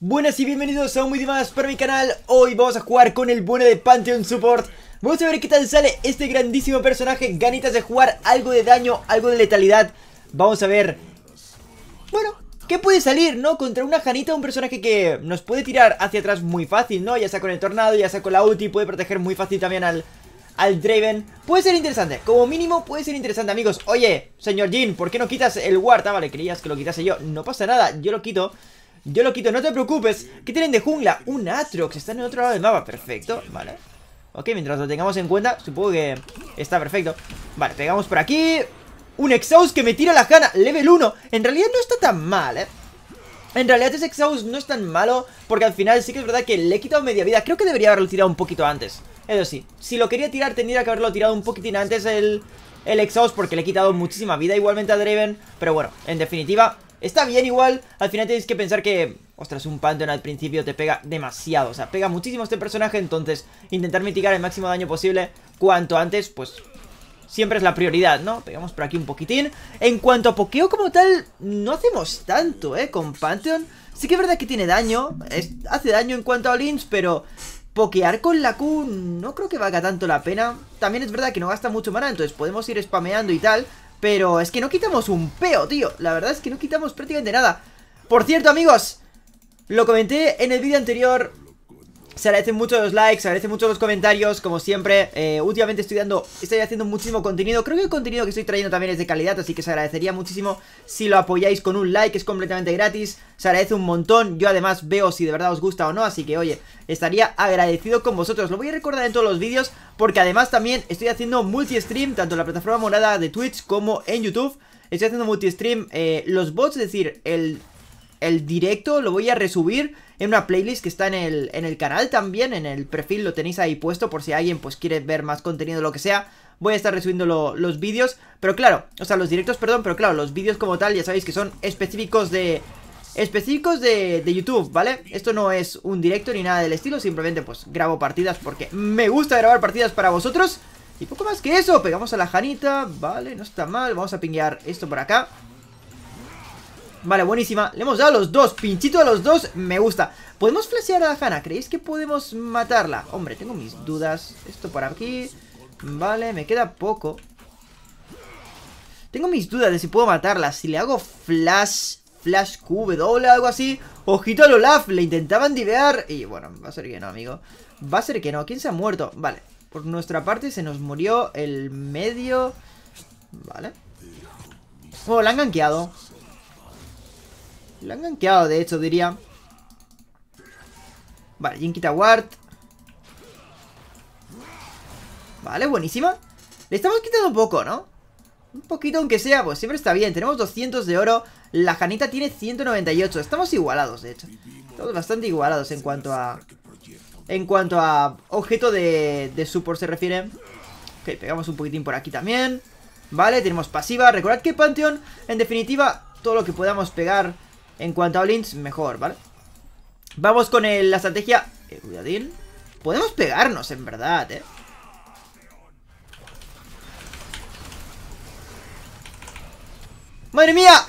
Buenas y bienvenidos a un vídeo más para mi canal. Hoy vamos a jugar con el bueno de Pantheon Support. Vamos a ver qué tal sale este grandísimo personaje. Ganitas de jugar algo de daño, algo de letalidad. Vamos a ver Bueno, ¿qué puede salir, no? Contra una Janita, un personaje que nos puede tirar hacia atrás muy fácil, ¿no? Ya sea con el tornado, ya sea con la ulti Puede proteger muy fácil también al, al Draven. Puede ser interesante, como mínimo puede ser interesante amigos. Oye, señor Jin, ¿por qué no quitas el ward? Ah, vale, creías que lo quitase yo. No pasa nada, yo lo quito yo lo quito, no te preocupes ¿Qué tienen de jungla? Un Atrox, está en el otro lado del mapa, perfecto, vale. Ok, mientras lo tengamos en cuenta, supongo que está perfecto. Vale, pegamos por aquí. Un Exhaust que me tira la jana, level 1 En realidad no está tan mal, eh. En realidad ese Exhaust no es tan malo Porque al final sí que es verdad que le he quitado media vida. Creo que debería haberlo tirado un poquito antes. Eso sí, si lo quería tirar tendría que haberlo tirado un poquitín antes el, el Exhaust Porque le he quitado muchísima vida igualmente a Draven. Pero bueno, en definitiva Está bien igual, al final tenéis que pensar que... Ostras, un Pantheon al principio te pega demasiado O sea, pega muchísimo este personaje Entonces, intentar mitigar el máximo daño posible Cuanto antes, pues... Siempre es la prioridad, ¿no? Pegamos por aquí un poquitín En cuanto a pokeo como tal No hacemos tanto, ¿eh? Con Pantheon Sí que es verdad que tiene daño Hace daño en cuanto a Lynch, pero... Pokear con la Q no creo que valga tanto la pena También es verdad que no gasta mucho mana Entonces podemos ir spameando y tal pero es que no quitamos un peo, tío. La verdad es que no quitamos prácticamente nada. Por cierto, amigos Lo comenté en el vídeo anterior se agradecen mucho los likes, se agradecen mucho los comentarios Como siempre, eh, últimamente estoy dando Estoy haciendo muchísimo contenido. Creo que el contenido que estoy trayendo también es de calidad Así que se agradecería muchísimo si lo apoyáis con un like Es completamente gratis, se agradece un montón. Yo además veo si de verdad os gusta o no Así que oye, estaría agradecido con vosotros. Lo voy a recordar en todos los vídeos Porque además también estoy haciendo multi-stream Tanto en la plataforma morada de Twitch como en YouTube. Estoy haciendo multi-stream eh, Los bots, es decir, el el directo lo voy a resubir en una playlist que está en el, en el canal también, en el perfil lo tenéis ahí puesto por si alguien pues quiere ver más contenido lo que sea. Voy a estar resubiendo los vídeos, pero claro, o sea, los directos, perdón, pero claro, los vídeos como tal ya sabéis que son específicos de... Específicos de, de YouTube, ¿vale? Esto no es un directo ni nada del estilo, simplemente pues grabo partidas porque me gusta grabar partidas para vosotros. Y poco más que eso, pegamos a la janita, vale, no está mal, vamos a pinguear esto por acá. Vale, buenísima. Le hemos dado a los dos. Pinchito a los dos. Me gusta. ¿Podemos flashear a la Hanna? ¿Creéis que podemos matarla? Hombre, tengo mis dudas. Esto por aquí. Vale, me queda poco. Tengo mis dudas de si puedo matarla. Si le hago flash, flash QW algo así. Ojito al Olaf. Le intentaban divear. Y bueno, va a ser que no, amigo. Va a ser que no. ¿Quién se ha muerto? Vale. Por nuestra parte se nos murió el medio. Vale. Oh, la han gankeado. La han gankeado, de hecho, diría. Vale, Jin quita Ward. Vale, buenísima. Le estamos quitando un poco, ¿no? Un poquito, aunque sea, pues siempre está bien. Tenemos 200 de oro. La Janita tiene 198. Estamos igualados, de hecho. Estamos bastante igualados en cuanto a... En cuanto a objeto de, de support se refiere. Ok, pegamos un poquitín por aquí también. Vale, tenemos pasiva. Recordad que Pantheon, en definitiva, todo lo que podamos pegar en cuanto a Lynch, mejor, ¿vale? Vamos con la estrategia... Eh, cuidadín. Podemos pegarnos, en verdad, ¿eh? ¡Madre mía!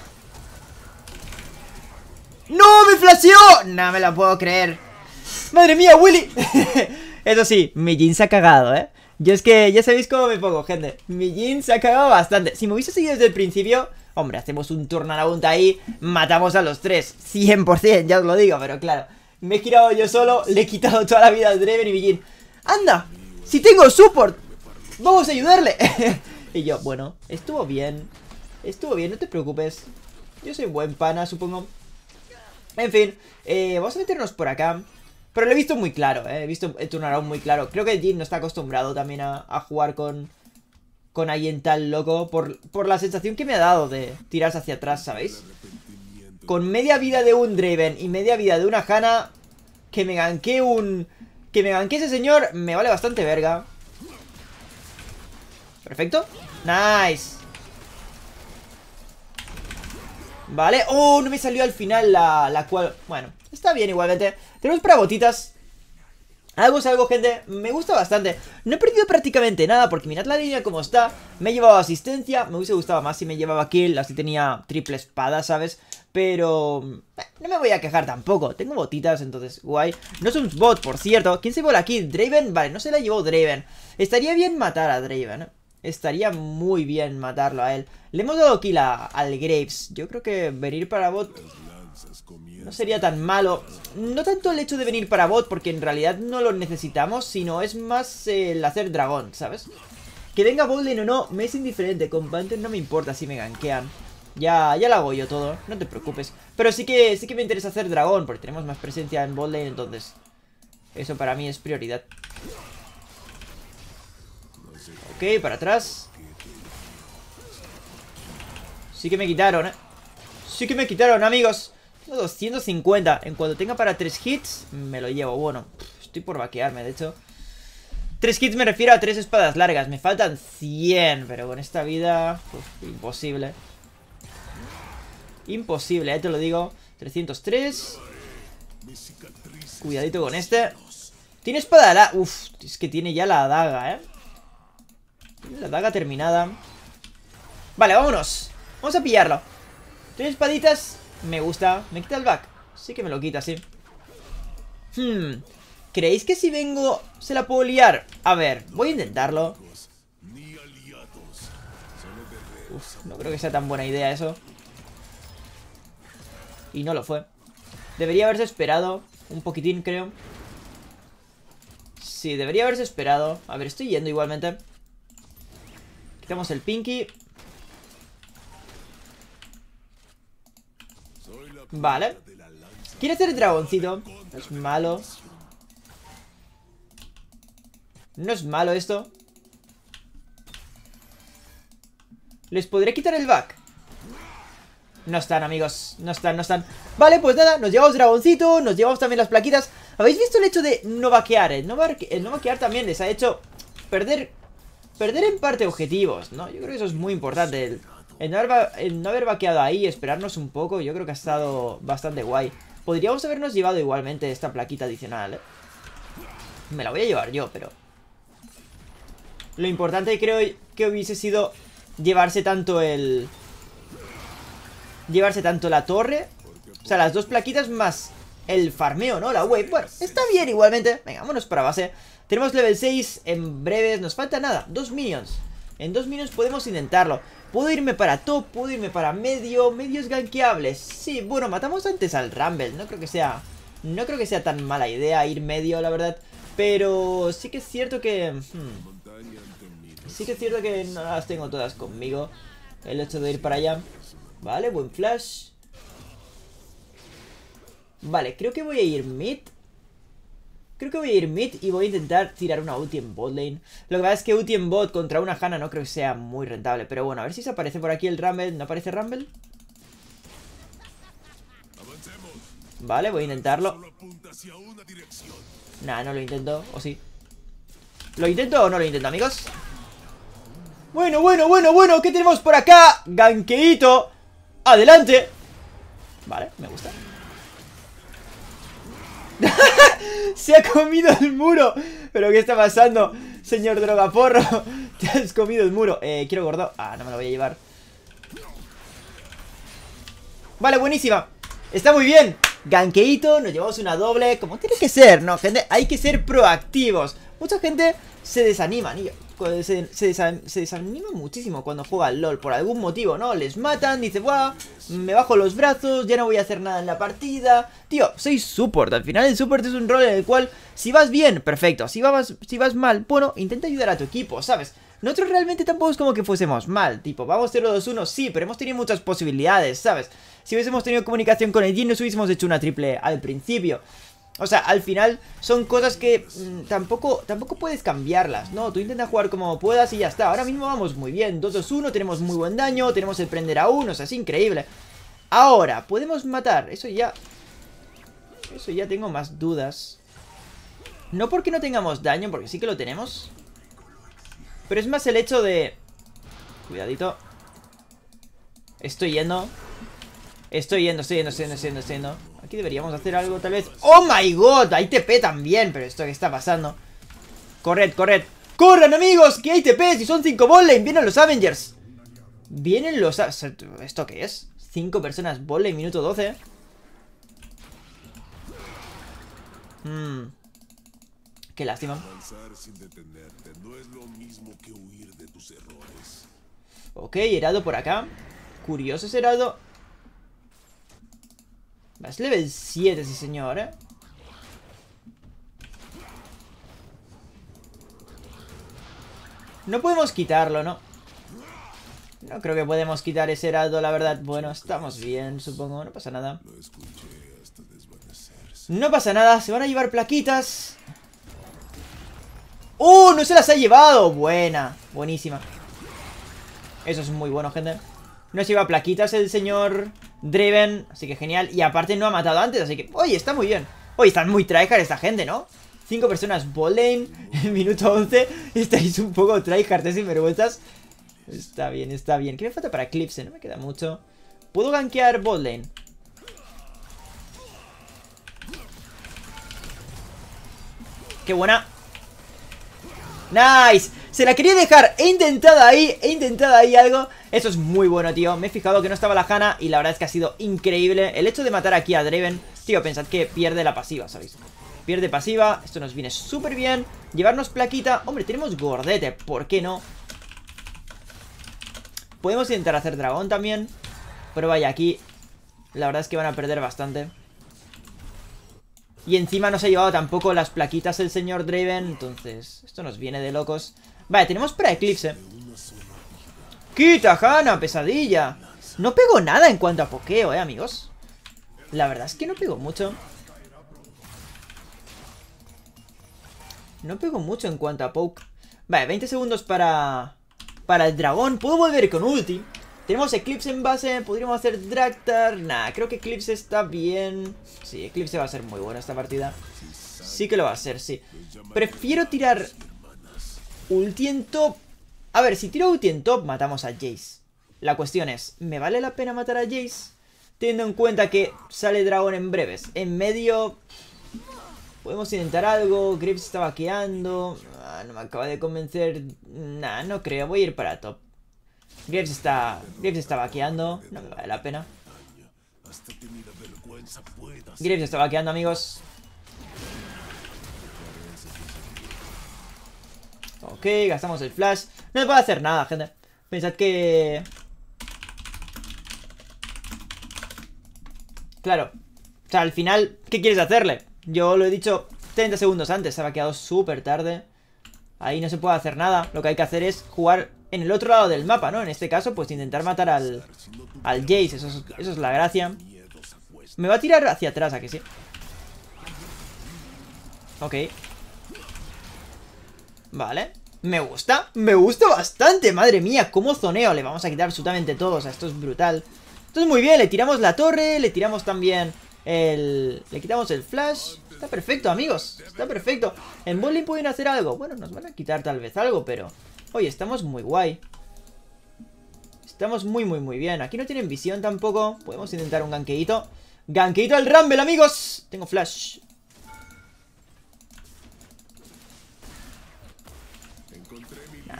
¡No! ¡Me flasheó! No me la puedo creer ¡Madre mía, Willy! Eso sí, mi Jin se ha cagado, ¿eh? Yo es que ya sabéis cómo me pongo, gente Mi Jin se ha cagado bastante Si me hubiese seguido desde el principio Hombre, hacemos un turnaround ahí, matamos a los tres 100%, ya os lo digo, pero claro Me he girado yo solo, le he quitado toda la vida al Dreven y Villin ¡Anda! ¡Si tengo support! ¡Vamos a ayudarle! y yo, bueno, estuvo bien Estuvo bien, no te preocupes Yo soy buen pana, supongo En fin, eh, vamos a meternos por acá Pero lo he visto muy claro, eh, he visto el turnaround muy claro Creo que Jin no está acostumbrado también a jugar con con alguien tan loco por, por la sensación que me ha dado de tirarse hacia atrás, ¿sabéis? Con media vida de un Draven y media vida de una Hanna, que me ganque un... Que me ganque ese señor me vale bastante verga. Perfecto. Nice. Vale. Oh, no me salió al final la, la cual... Bueno, está bien igualmente. Tenemos para botitas. Algo es algo, gente, me gusta bastante No he perdido prácticamente nada porque mirad la línea como está Me he llevado asistencia, me hubiese gustado más si me llevaba kill Así tenía triple espada, ¿sabes? Pero... Eh, no me voy a quejar tampoco Tengo botitas, entonces, guay No es un bot, por cierto ¿Quién se llevó la kill? ¿Draven? Vale, no se la llevó Draven Estaría bien matar a Draven, ¿eh? Estaría muy bien matarlo a él Le hemos dado kill al Graves Yo creo que venir para bot no sería tan malo. No tanto el hecho de venir para bot, porque en realidad no lo necesitamos, sino es más el hacer dragón, ¿sabes? Que venga botlane o no, me es indiferente. Con Panther no me importa si me gankean. Ya, ya lo hago yo todo, no te preocupes. Pero sí que, sí que me interesa hacer dragón, porque tenemos más presencia en botlane, entonces... Eso para mí es prioridad. Ok, para atrás. Sí que me quitaron, ¿eh? Sí que me quitaron, amigos. 250. En cuanto tenga para 3 hits, me lo llevo. Bueno, estoy por vaquearme, de hecho. 3 hits me refiero a 3 espadas largas. Me faltan 100, pero con esta vida... imposible. Imposible, ya te lo digo. 303. Cuidadito con este. Tiene espada la... Uf, es que tiene ya la daga, ¿eh? la daga terminada. Vale, vámonos. Vamos a pillarlo. Tres espaditas me gusta. ¿Me quita el back? Sí que me lo quita, sí. Hmm. ¿Creéis que si vengo se la puedo liar? A ver, voy a intentarlo. Uf, no creo que sea tan buena idea eso. Y no lo fue. Debería haberse esperado un poquitín, creo. Sí, debería haberse esperado. A ver, estoy yendo igualmente. Quitamos el Pinky. Vale. Quiere hacer dragoncito No es malo. No es malo esto. ¿Les podré quitar el back? No están, amigos. No están, no están. Vale, pues nada Nos llevamos dragoncito Nos llevamos también las plaquitas. ¿Habéis visto el hecho de no vaquear? El no, el no vaquear también les ha hecho perder Perder en parte objetivos, ¿no? Yo creo que eso es muy importante el el no, haber, vaqueado ahí esperarnos un poco, yo creo que ha estado bastante guay. Podríamos habernos llevado igualmente esta plaquita adicional, ¿eh? Me la voy a llevar yo, pero... Lo importante creo que hubiese sido llevarse tanto el... Llevarse tanto la torre, o sea, las dos plaquitas más el farmeo, ¿no? La wave. Bueno, está bien igualmente. Venga, vámonos para base. Tenemos level 6 en breves. Nos falta nada. Dos minions. En dos minions podemos intentarlo. Puedo irme para top, puedo irme para medio Medio es gankeable, sí, bueno, matamos antes al Rumble. No creo que sea No creo que sea tan mala idea ir medio, la verdad. Pero sí que es cierto que hmm, Sí que es cierto que no las tengo todas conmigo. El hecho de ir para allá. Vale, buen flash. Vale, creo que voy a ir mid Creo que voy a ir mid y voy a intentar tirar una ulti en bot lane. Lo que pasa es que ulti en bot contra una Hanna no creo que sea muy rentable. Pero bueno, a ver si se aparece por aquí el Rumble. ¿No aparece Rumble? Vale, voy a intentarlo. Nah, no lo intento. ¿O sí? ¿Lo intento o no lo intento, amigos? Bueno, bueno, bueno, bueno. ¿Qué tenemos por acá? Ganqueito. Adelante. Vale, me gusta. ¡Se ha comido el muro! ¿Pero qué está pasando, señor drogaporro? Te has comido el muro. Eh, quiero gordo. Ah, no me lo voy a llevar. Vale, buenísima. Está muy bien. Ganqueito, nos llevamos una doble. Como tiene que ser, ¿no? Gente, hay que ser proactivos Mucha gente se desanima, se, se, desanima muchísimo cuando juega al LOL por algún motivo, ¿no? Les matan, dice, ¡buah! Me bajo los brazos, ya no voy a hacer nada en la partida. Tío, soy support. Al final el support es un rol en el cual, si vas bien, perfecto. Si vas, si vas mal, bueno, intenta ayudar a tu equipo, ¿sabes? Nosotros realmente tampoco es como que fuésemos mal, tipo, vamos 0-2-1, sí, pero hemos tenido muchas posibilidades, ¿sabes? Si hubiésemos tenido comunicación con el Jin, nos hubiésemos hecho una triple al principio. O sea, al final son cosas que mm, tampoco, tampoco puedes cambiarlas, ¿no? Tú intentas jugar como puedas y ya está. Ahora mismo vamos muy bien. 2-2-1, tenemos muy buen daño, tenemos el prender a uno, o sea, es increíble. Ahora, podemos matar. Eso ya... Eso ya tengo más dudas. No porque no tengamos daño, porque sí que lo tenemos. Pero es más el hecho de... Cuidadito. Estoy yendo. Estoy yendo, estoy yendo, estoy yendo, estoy yendo, estoy yendo. Aquí deberíamos hacer algo tal vez ¡Oh my god! Hay TP también Pero esto que está pasando Corred, corred ¡Corran amigos! Que hay TP Si son 5 botlane Vienen los Avengers Vienen los... ¿Esto qué es? 5 personas botlane Minuto 12 Mmm Qué lástima. Ok, Heraldo por acá. Curioso ese Heraldo. Es level 7, sí señor, ¿eh? No podemos quitarlo, ¿no? No creo que podemos quitar ese heraldo, la verdad. Bueno, estamos bien, supongo. No pasa nada. No pasa nada. Se van a llevar plaquitas. ¡Uh! No se las ha llevado. Buena. Buenísima. Eso es muy bueno, gente. No se lleva plaquitas el señor Draven. Así que genial. Y aparte no ha matado antes. Así que, oye, está muy bien. Oye, están muy tryhard esta gente, ¿no? Cinco personas botlane. En minuto 11. Estáis un poco tryhard, ¿eh? sin vergüenzas. Está bien, está bien. ¿Qué me falta para Eclipse? No me queda mucho. ¿Puedo gankear botlane? ¡Qué buena! ¡Nice! Se la quería dejar, he intentado ahí, he intentado ahí algo Eso es muy bueno, tío Me he fijado que no estaba la Hanna y la verdad es que ha sido increíble El hecho de matar aquí a Draven Tío, pensad que pierde la pasiva, ¿sabéis? Pierde pasiva, esto nos viene súper bien Llevarnos plaquita, hombre, tenemos gordete ¿Por qué no? Podemos intentar hacer dragón también Pero vaya, aquí La verdad es que van a perder bastante y encima no se ha llevado tampoco las plaquitas el señor Draven. Entonces, esto nos viene de locos. Vale, tenemos para Eclipse. ¡Quita, Hanna! ¡Pesadilla! No pego nada en cuanto a pokeo, eh, amigos. La verdad es que no pego mucho. No pego mucho en cuanto a poke. Vale, 20 segundos para... Para el dragón. Puedo volver con ulti. Tenemos Eclipse en base, podríamos hacer Draktar. Nah, creo que Eclipse está bien. Sí, Eclipse va a ser muy bueno esta partida. Sí que lo va a ser, sí. Prefiero tirar ulti en top. A ver, si tiro ulti en top, matamos a Jace. La cuestión es, ¿me vale la pena matar a Jace? Teniendo en cuenta que sale dragón en breves. En medio... Podemos intentar algo. Grips está vaqueando. Ah, no me acaba de convencer. Nah, no creo. Voy a ir para top. Graves está. Graves está vaqueando. No me vale la pena. Graves está vaqueando, amigos. Ok, gastamos el flash. No me puede hacer nada, gente. Pensad que... Claro. O sea, al final, ¿qué quieres hacerle? Yo lo he dicho 30 segundos antes. Se ha vaqueado súper tarde. Ahí no se puede hacer nada. Lo que hay que hacer es jugar en el otro lado del mapa, ¿no? En este caso, pues intentar matar al, al Jace, eso es, la gracia. Me va a tirar hacia atrás, ¿a que sí? Ok. Vale. Me gusta, me gusta bastante, madre mía, cómo zoneo. Le vamos a quitar absolutamente todo, o sea, esto es brutal. Entonces muy bien, le tiramos la torre, le tiramos también el... Le quitamos el flash. Está perfecto, amigos, está perfecto. En bowling pueden hacer algo. Bueno, nos van a quitar tal vez algo, pero... Oye, estamos muy guay. Estamos muy, muy, muy bien. Aquí no tienen visión tampoco. Podemos intentar un ganqueito. ¡Ganqueito al Rumble, amigos! Tengo flash.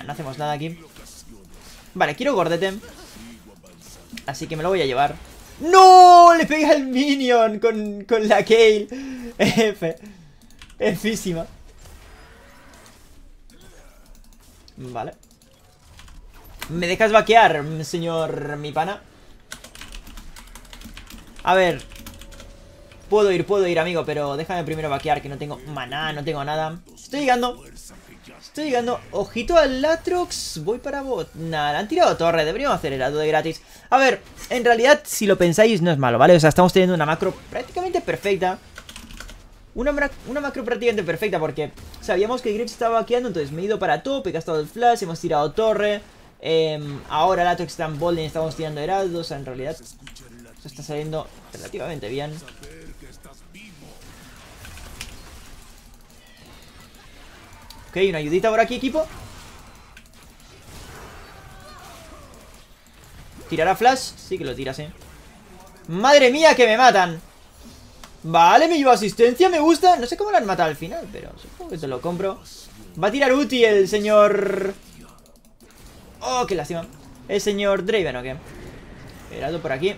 No hacemos nada aquí. Vale, quiero gordete. Así que me lo voy a llevar. ¡No! Le pegué al minion con, con la Kale. F. Físima. Vale. ¿Me dejas vaquear, señor mi pana? A ver. Puedo ir, puedo ir, amigo, pero déjame primero vaquear, que no tengo maná, no tengo nada. Estoy llegando. Estoy llegando. Ojito al Latrox. Voy para bot. Nada, han tirado torre. Deberíamos hacer el de gratis. A ver, en realidad, si lo pensáis, no es malo, ¿vale? O sea, estamos teniendo una macro prácticamente perfecta. Una, macro prácticamente perfecta porque sabíamos que Grips estaba vaqueando, entonces me he ido para top, he gastado el flash, hemos tirado torre. Eh, ahora el está en bold estamos tirando heraldos, en realidad se está saliendo relativamente bien. Ok, una ayudita por aquí, equipo. ¿Tirará flash? Sí que lo tira, sí. ¡Madre mía, que me matan! Vale, me llevo asistencia, me gusta. No sé cómo lo han matado al final, pero supongo que se lo compro. Va a tirar Uti el señor... Oh, qué lástima. El señor Draven, ¿o qué? Heraldo por aquí.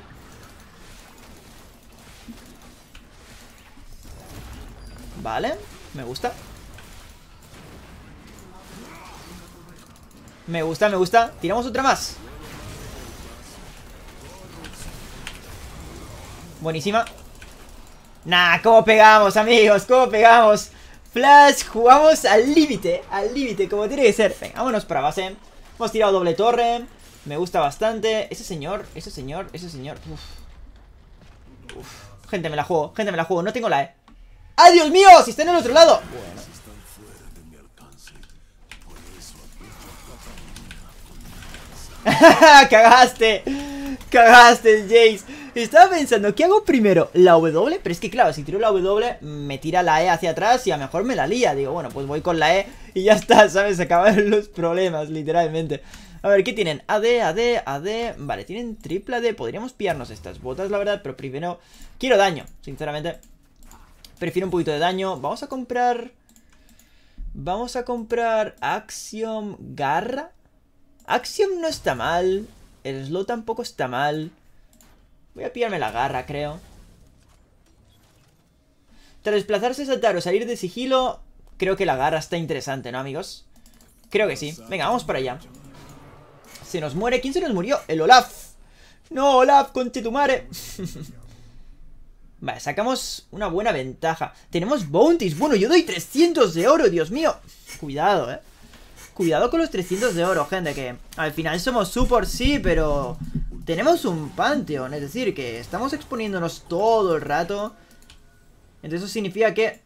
Vale, me gusta. Me gusta, me gusta. Tiramos otra más. Buenísima. Nah, ¿cómo pegamos, amigos? ¿Cómo pegamos? Flash, jugamos al límite, al límite, como tiene que ser. Venga, vámonos para base. Hemos tirado doble torre. Me gusta bastante. Ese señor, ese señor, ese señor. Uf. Uf. Gente, me la juego, gente, me la juego. No tengo la E. ¡Ay, Dios mío! Si está en el otro lado. Bueno. ¡Cagaste! ¡Cagaste, Jace! Estaba pensando, ¿qué hago primero? ¿La W? Pero es que claro, si tiro la W Me tira la E hacia atrás y a lo mejor me la lía Digo, bueno, pues voy con la E y ya está, ¿sabes? Se acaban los problemas, literalmente A ver, ¿qué tienen? AD, AD, AD Vale, tienen triple AD Podríamos pillarnos estas botas, la verdad Pero primero, quiero daño, sinceramente Prefiero un poquito de daño Vamos a comprar... Vamos a comprar Axiom Garra Axiom no está mal. El slow tampoco está mal. Voy a pillarme la garra, creo. Tras desplazarse, saltar o salir de sigilo, creo que la garra está interesante, ¿no, amigos? Creo que sí. Venga, vamos para allá. Se nos muere. ¿Quién se nos murió? El Olaf. No, Olaf, conchetumare. vale, sacamos una buena ventaja. Tenemos bounties. Bueno, yo doy 300 de oro, Dios mío. Cuidado, eh. Cuidado con los 300 de oro, gente, que al final somos support, sí, pero tenemos un Pantheon, es decir, que estamos exponiéndonos todo el rato. Entonces eso significa que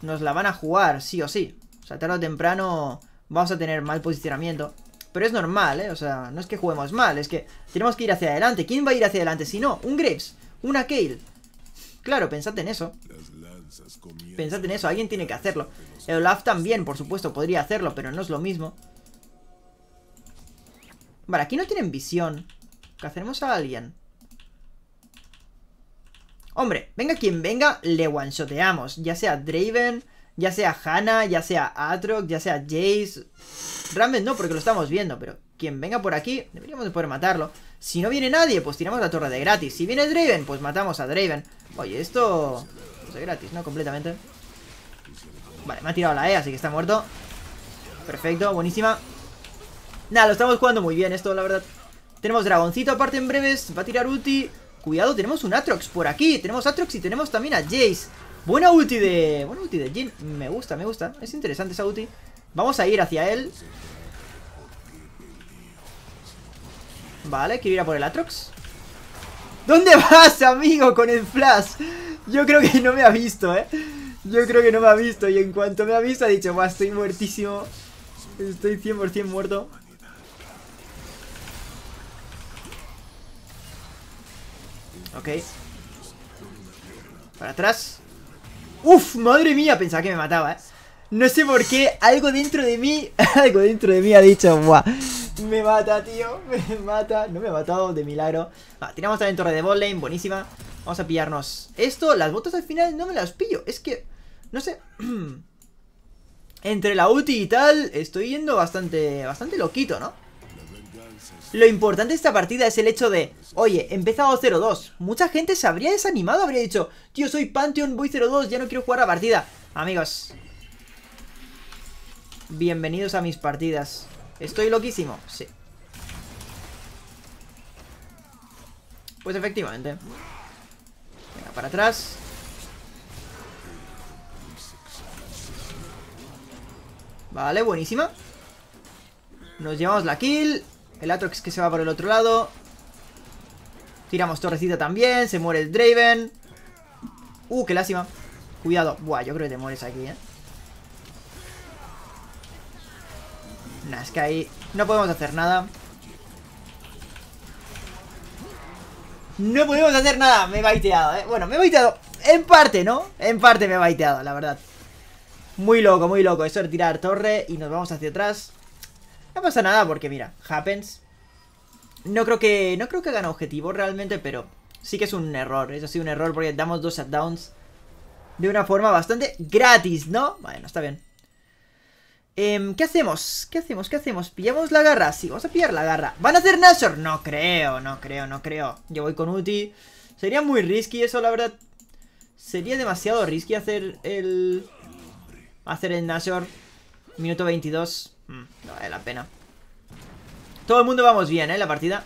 nos la van a jugar, sí o sí. O sea, tarde o temprano vamos a tener mal posicionamiento. Pero es normal, ¿eh? O sea, no es que juguemos mal, es que tenemos que ir hacia adelante. ¿Quién va a ir hacia adelante? Si no, un Graves, una Kale. Claro, pensad en eso. Pensad en eso, alguien tiene que hacerlo. El Olaf también, por supuesto, podría hacerlo, pero no es lo mismo. Vale, aquí no tienen visión. Caceremos a alguien. Hombre, venga quien venga, le one-shoteamos. Ya sea Draven, ya sea Hanna, ya sea Atrox, ya sea Jace. Realmente no, porque lo estamos viendo, pero quien venga por aquí, deberíamos de poder matarlo. Si no viene nadie, pues tiramos la torre de gratis. Si viene Draven, pues matamos a Draven. Oye, esto... Gratis, ¿no? Completamente. Vale, me ha tirado la E, así que está muerto. Perfecto, buenísima. Nada, lo estamos jugando muy bien esto, la verdad. Tenemos dragoncito aparte en breves. Va a tirar ulti. Cuidado, tenemos un Atrox por aquí. Tenemos Atrox y tenemos también a Jace. Buena ulti de... Buena ulti de Jin. Me gusta, me gusta. Es interesante esa ulti. Vamos a ir hacia él. Vale, quiero ir a por el Atrox. ¿Dónde vas, amigo, con el flash? Yo creo que no me ha visto, ¿eh? Yo creo que no me ha visto y en cuanto me ha visto ha dicho, va, estoy muertísimo. Estoy 100% muerto. Ok. Para atrás. Uf, madre mía, pensaba que me mataba, ¿eh? No sé por qué, algo dentro de mí, algo dentro de mí ha dicho, Buah, me mata, tío, me mata. No me ha matado, de milagro. Ah, tiramos también torre de botlane, buenísima. Vamos a pillarnos esto. Las botas al final no me las pillo. Es que no sé. Entre la ulti y tal, estoy yendo bastante, bastante loquito, ¿no? Lo importante de esta partida es el hecho de, oye, empezado 0-2. Mucha gente se habría desanimado, habría dicho, tío, soy Pantheon, voy 0-2, ya no quiero jugar la partida. Amigos, bienvenidos a mis partidas. ¿Estoy loquísimo? Sí. Pues efectivamente. Venga, para atrás. Vale, buenísima Nos llevamos la kill El Atrox que se va por el otro lado Tiramos torrecita también Se muere el Draven Uh, qué lástima Cuidado, buah, yo creo que te mueres aquí, eh Nah, es que ahí no podemos hacer nada No podemos hacer nada, me he baiteado, eh Bueno, me he baiteado en parte, ¿no? En parte me he baiteado, la verdad muy loco, muy loco. Eso de tirar torre y nos vamos hacia atrás. No pasa nada porque, mira, happens. No creo que no creo que gane objetivo realmente, pero sí que es un error. Eso sí, un error porque damos dos shutdowns de una forma bastante gratis, ¿no? Bueno, está bien. Em, ¿Qué hacemos? ¿Qué hacemos? ¿Qué hacemos? ¿Pillamos la garra? Sí, vamos a pillar la garra. ¿Van a hacer Nashor? No creo, no creo, no creo. Yo voy con Uti. Sería muy risky eso, la verdad. Sería demasiado risky hacer el... Hacer el Nashor. Minuto 22. Mm, no vale la pena. Todo el mundo vamos bien, ¿eh? La partida.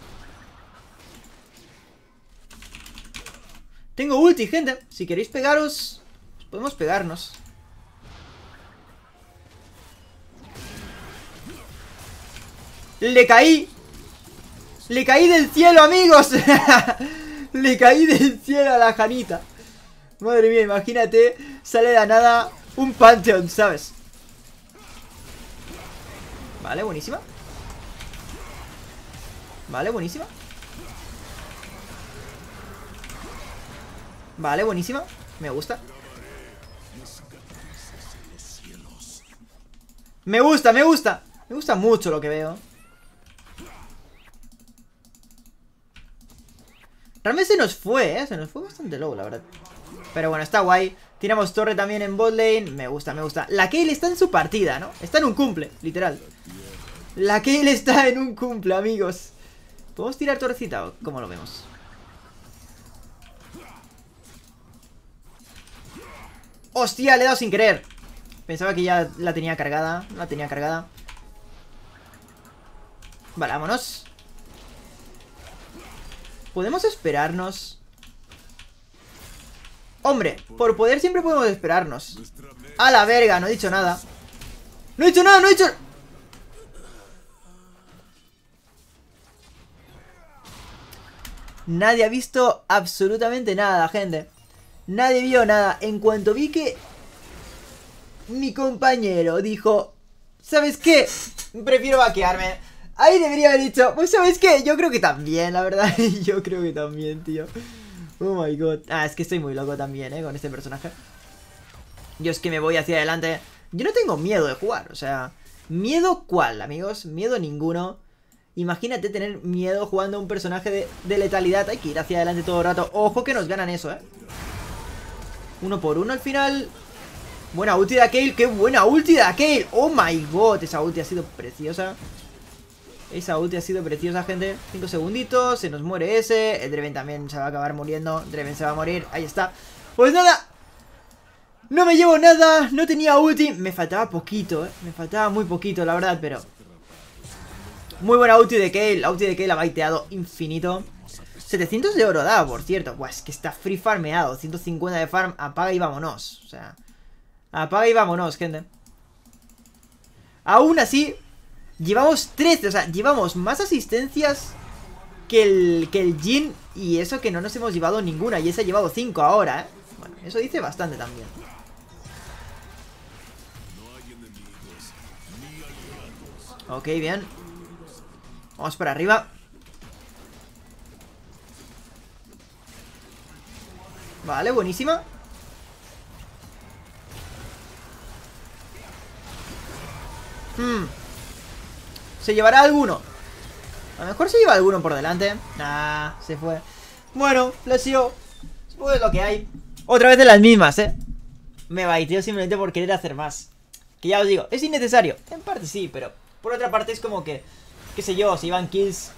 Tengo ulti, gente. Si queréis pegaros, podemos pegarnos. Le caí. Le caí del cielo, amigos. Le caí del cielo a la Janita. Madre mía, imagínate, sale de la nada un Pantheon, ¿sabes? Vale, buenísima. Vale, buenísima. Vale, buenísima. Me gusta. Me gusta, me gusta. Me gusta mucho lo que veo. Realmente se nos fue, ¿eh? Se nos fue bastante low, la verdad. Pero bueno, está guay. Tiramos torre también en bot lane. Me gusta, me gusta. La Kayle está en su partida, ¿no? Está en un cumple, literal. La Kayle está en un cumple, amigos. ¿Podemos tirar torrecita cómo lo vemos? ¡Hostia! Le he dado sin querer. Pensaba que ya la tenía cargada. La tenía cargada. Vale, vámonos. ¿Podemos esperarnos? Hombre, por poder siempre podemos esperarnos. A la verga, no he dicho nada. No he dicho nada, no he dicho... Nadie ha visto absolutamente nada, gente. Nadie vio nada. En cuanto vi que mi compañero dijo, ¿sabes qué? Prefiero vaquearme. Ahí debería haber dicho, pues ¿sabes qué? Yo creo que también, la verdad. Yo creo que también, tío. Oh my god. Ah, es que estoy muy loco también, ¿eh? Con este personaje. Yo es que me voy hacia adelante. Yo no tengo miedo de jugar, o sea... ¿Miedo cuál, amigos? Miedo ninguno. Imagínate tener miedo jugando a un personaje de, de letalidad. Hay que ir hacia adelante todo el rato. Ojo que nos ganan eso, ¿eh? Uno por uno al final. Buena ulti de Akale. ¡Qué buena ulti de Akale! ¡Oh, my God! Esa ulti ha sido preciosa. Esa ulti ha sido preciosa, gente. Cinco segunditos. Se nos muere ese. El Dreven también se va a acabar muriendo. Dreven se va a morir. Ahí está. Pues nada. No me llevo nada. No tenía ulti. Me faltaba poquito, ¿eh? Me faltaba muy poquito, la verdad, pero... Muy buena ulti de Kale. La ulti de Kale ha baiteado infinito. 700 de oro da, por cierto. Buah, es que está free farmeado. 150 de farm. Apaga y vámonos. O sea, apaga y vámonos, gente. Aún así, llevamos 13. O sea, llevamos más asistencias que el, que el Jin. Y eso que no nos hemos llevado ninguna. Y ese ha llevado 5 ahora, ¿eh? Bueno, eso dice bastante también. Ok, bien. Vamos para arriba. Vale, buenísima. Hmm. ¿Se llevará alguno? A lo mejor se lleva alguno por delante. Nah, se fue. Bueno, Flesio. Pues lo que hay. Otra vez de las mismas, ¿eh? Me baiteo simplemente por querer hacer más. Que ya os digo, es innecesario. En parte sí, pero por otra parte es como que, qué sé yo, se llevan kills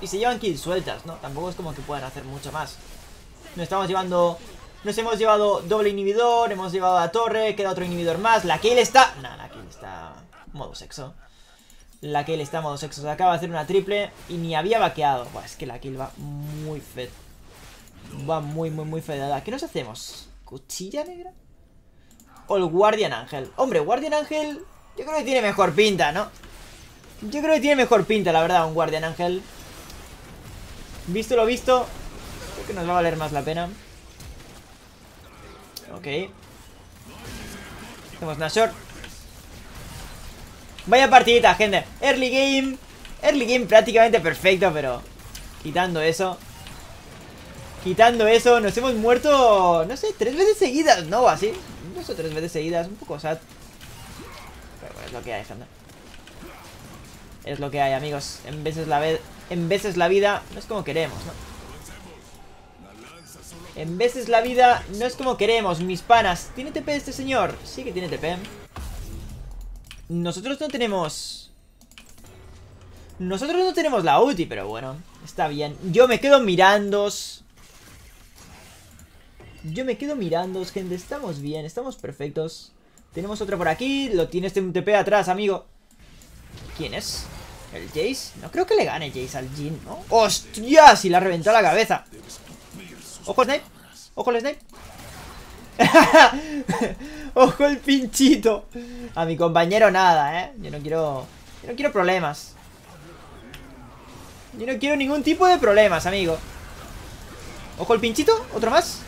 y se llevan kills sueltas, ¿no? Tampoco es como que puedan hacer mucho más. Nos estamos llevando... Nos hemos llevado doble inhibidor, hemos llevado a torre, queda otro inhibidor más. La kill está... Nah, la kill está... Modo sexo. La kill está modo sexo. Se acaba de hacer una triple y ni había vaqueado. Buah, es que la kill va muy fed. Va muy, muy, muy fedada. ¿Qué nos hacemos? ¿Cuchilla negra? O el Guardian Ángel. Hombre, Guardian Ángel... Yo creo que tiene mejor pinta, ¿no? Yo creo que tiene mejor pinta, la verdad, un Guardian Ángel. Visto lo visto, creo que nos va a valer más la pena. Ok. Hacemos Nashor. Vaya partidita, gente. Early game. Early game prácticamente perfecto, pero... Quitando eso. Quitando eso, nos hemos muerto, no sé, tres veces seguidas, ¿no? Así. No sé, tres veces seguidas, un poco sad. Pero bueno, es lo que hay, gente. Es lo que hay, amigos. En veces la, en veces la vida no es como queremos, ¿no? En veces la vida no es como queremos, mis panas. ¿Tiene TP este señor? Sí que tiene TP. Nosotros no tenemos... Nosotros no tenemos la ulti, pero bueno, está bien. Yo me quedo mirando. Yo me quedo mirando, gente. Estamos bien, estamos perfectos. Tenemos otro por aquí. Lo tiene este TP atrás, amigo. ¿Quién es? ¿El Jace? No creo que le gane Jace al Jin, ¿no? ¡Hostia! Si le ha reventado la cabeza. ¡Ojo, Snape! ¡Ojo, el Snape! ¡Ojo el pinchito! A mi compañero nada, ¿eh? Yo no quiero... Yo no quiero problemas. Yo no quiero ningún tipo de problemas, amigo. Ojo el pinchito, otro más.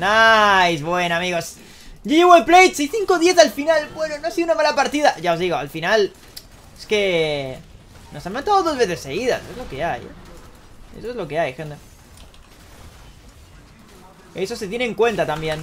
Nice, bueno amigos el plate, 6-5-10 al final Bueno, no ha sido una mala partida Ya os digo, al final Es que... Nos han matado dos veces seguidas Es lo que hay ¿eh? Eso es lo que hay, gente Eso se tiene en cuenta también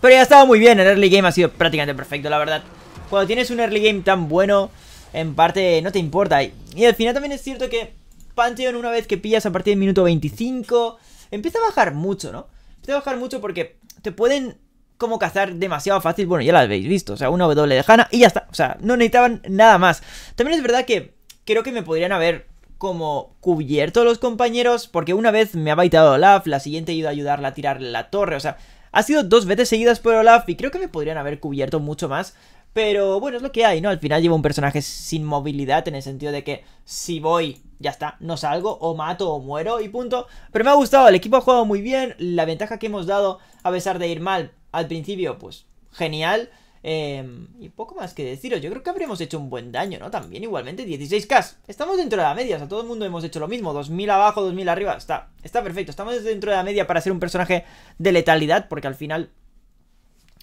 Pero ya estaba muy bien El early game ha sido prácticamente perfecto, la verdad Cuando tienes un early game tan bueno En parte no te importa Y al final también es cierto que Pantheon una vez que pillas a partir del minuto 25 Empieza a bajar mucho, ¿no? Empieza a bajar mucho porque te pueden como cazar demasiado fácil. Bueno, ya lo habéis visto. O sea, una W de Hanna y ya está. O sea, no necesitaban nada más. También es verdad que creo que me podrían haber como cubierto los compañeros. Porque una vez me ha baitado Olaf, la siguiente he ido a ayudarla a tirar la torre. O sea, ha sido dos veces seguidas por Olaf y creo que me podrían haber cubierto mucho más. Pero bueno, es lo que hay, ¿no? Al final llevo un personaje sin movilidad en el sentido de que si voy, ya está, no salgo, o mato o muero y punto. Pero me ha gustado, el equipo ha jugado muy bien, la ventaja que hemos dado a pesar de ir mal al principio, pues genial. Em, y poco más que deciros, yo creo que habríamos hecho un buen daño, ¿no? También igualmente 16k, estamos dentro de la media, o sea, todo el mundo hemos hecho lo mismo, 2000 abajo, 2000 arriba, está, está perfecto, estamos dentro de la media para ser un personaje de letalidad, porque al final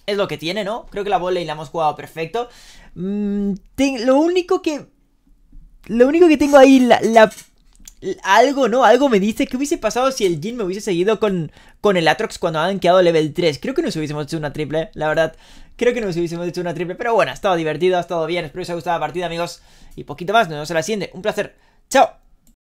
es lo que tiene, ¿no? Creo que la y la hemos jugado perfecto. Mm, lo único que... Lo único que tengo ahí, la, algo, ¿no? Algo me dice que hubiese pasado si el Jin me hubiese seguido con, con el Atrox cuando han quedado level 3. Creo que nos hubiésemos hecho una triple, la verdad. Creo que nos hubiésemos hecho una triple. Pero bueno, ha estado divertido, ha estado bien. Espero que os haya gustado la partida, amigos. Y poquito más, nos vemos en la siguiente. Un placer. ¡Chao!